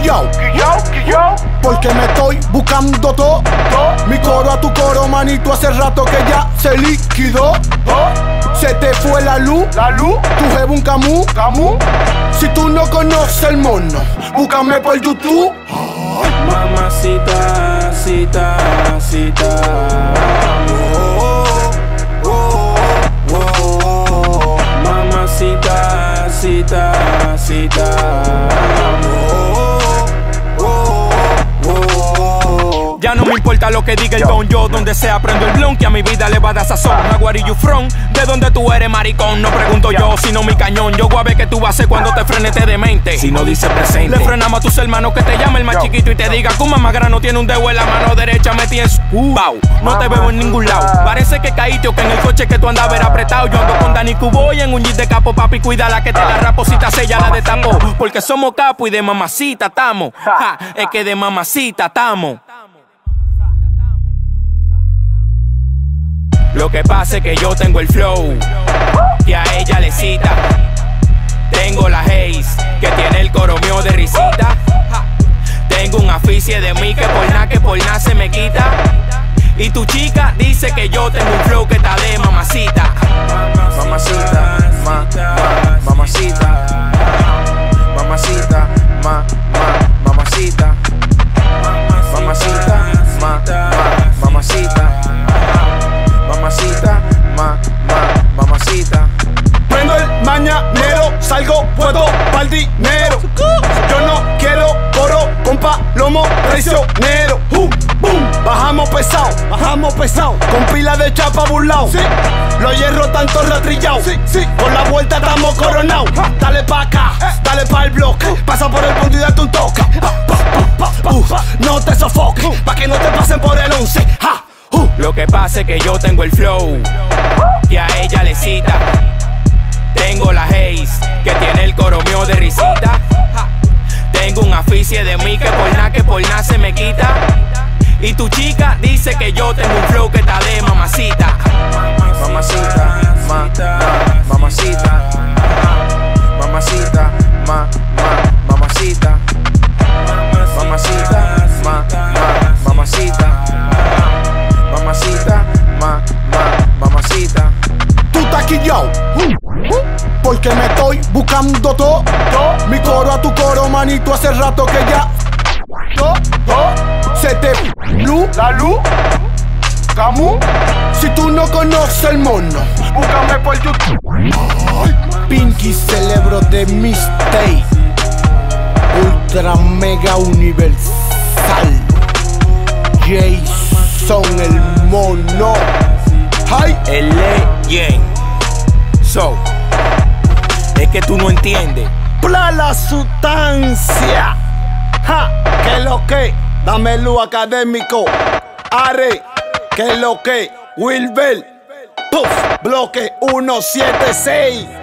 quillao, porque me estoy buscando todo. Mi coro a tu coro, manito, hace rato que ya se liquidó. Se te fue la luz, La luz, tu jevo un camú. Camus, Si tú no conoces el mono, búscame por YouTube. Mamacita, cita, cita. Mamacita, cita, cita. Ya no me importa lo que diga el don, yo donde sea prendo el blon que a mi vida le va a dar sazón. You from? De donde tú eres maricón, no pregunto yo, sino mi cañón. Yo ver qué tú vas a hacer cuando te frenes te demente. Si no dice presente, le frenamos a tus hermanos que te llame el más chiquito y te diga que un mamagrano tiene un dedo en la mano derecha metí en su Bau, no te veo en ningún lado. Parece que caíste o que en el coche que tú andabas era apretado. Yo ando con Dani Cuboy en un jeep de capo, papi, cuida la que te la raposita sella la de tambo. Porque somos capo y de mamacita tamo. Ja, es que de mamacita tamo. Lo que pasa es que yo tengo el flow que a ella le cita. Tengo la haze que tiene el coro mío de risita. Tengo un aficie de mí que por nada que por nada se me quita. Y tu chica dice que yo tengo un flow que está de mamacita. Traicionero. Uh, boom. Bajamos pesado, bajamos pesado. Con pila de chapa burlao. Sí. Los hierros tanto ratrillados. Sí, sí. Con la vuelta estamos coronados. Dale pa' acá, dale pa' el bloque. Pasa por el punto y date un toque. Pa, pa, uh, no te sofoques, pa' que no te pasen por el once. Ja, uh. Lo que pasa es que yo tengo el flow que a ella le cita. Tengo la haze que tiene el coro mío de risita. De mí que por nada que por nada se me quita. Y tu chica dice que yo tengo un flow que está Mi coro a tu coro, manito, hace rato que ya. Se te luz, La luz, Camus, si tú no conoces el mono. búscame por YouTube. Pinky celebro de mistake. Ultra mega universal. Jason el mono. El legend. So, es que tú no entiendes. pla la sustancia. Ja, que lo que, dame luz académico. Are, que lo que, Wilber. Puff, bloque 176.